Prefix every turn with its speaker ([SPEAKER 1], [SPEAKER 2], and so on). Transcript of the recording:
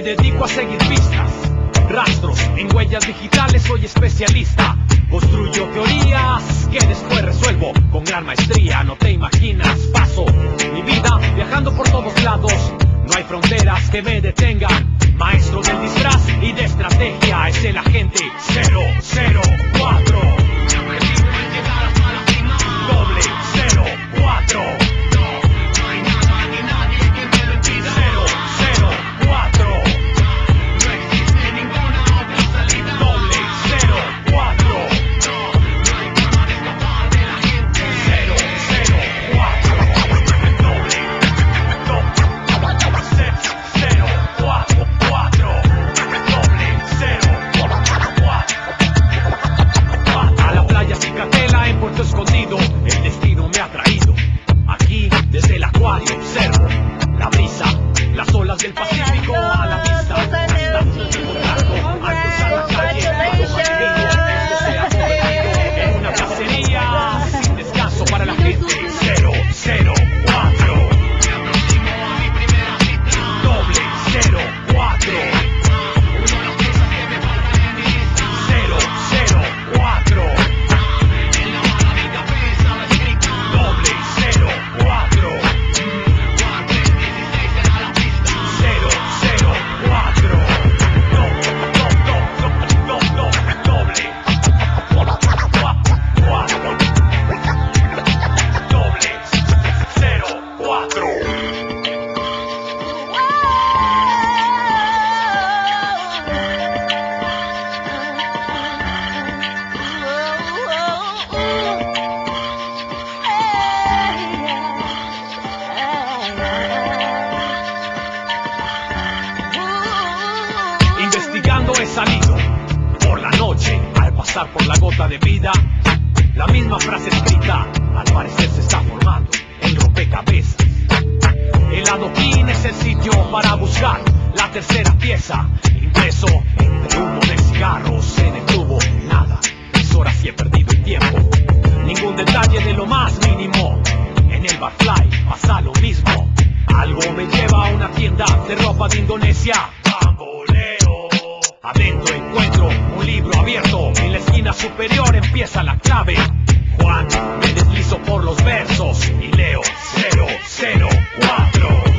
[SPEAKER 1] Me dedico a seguir pistas, rastros en huellas digitales, soy especialista. Construyo teorías que después resuelvo con gran maestría. No te imaginas, paso mi vida viajando por todos lados. No hay fronteras que me detengan. Maestro del disfraz y de estrategia es el agente 004. Doble salido por la noche al pasar por la gota de vida. La misma frase escrita al parecer se está formando en rompecabezas. El adoquín es el sitio para buscar la tercera pieza. Impreso entre humo de cigarros se detuvo nada. Es horas y he perdido el tiempo. Ningún detalle de lo más mínimo. En el barfly pasa lo mismo. Algo me lleva a una tienda de ropa de Indonesia. Adentro encuentro un libro abierto. En la esquina superior empieza la clave. Juan, me deslizo por los versos y leo 004.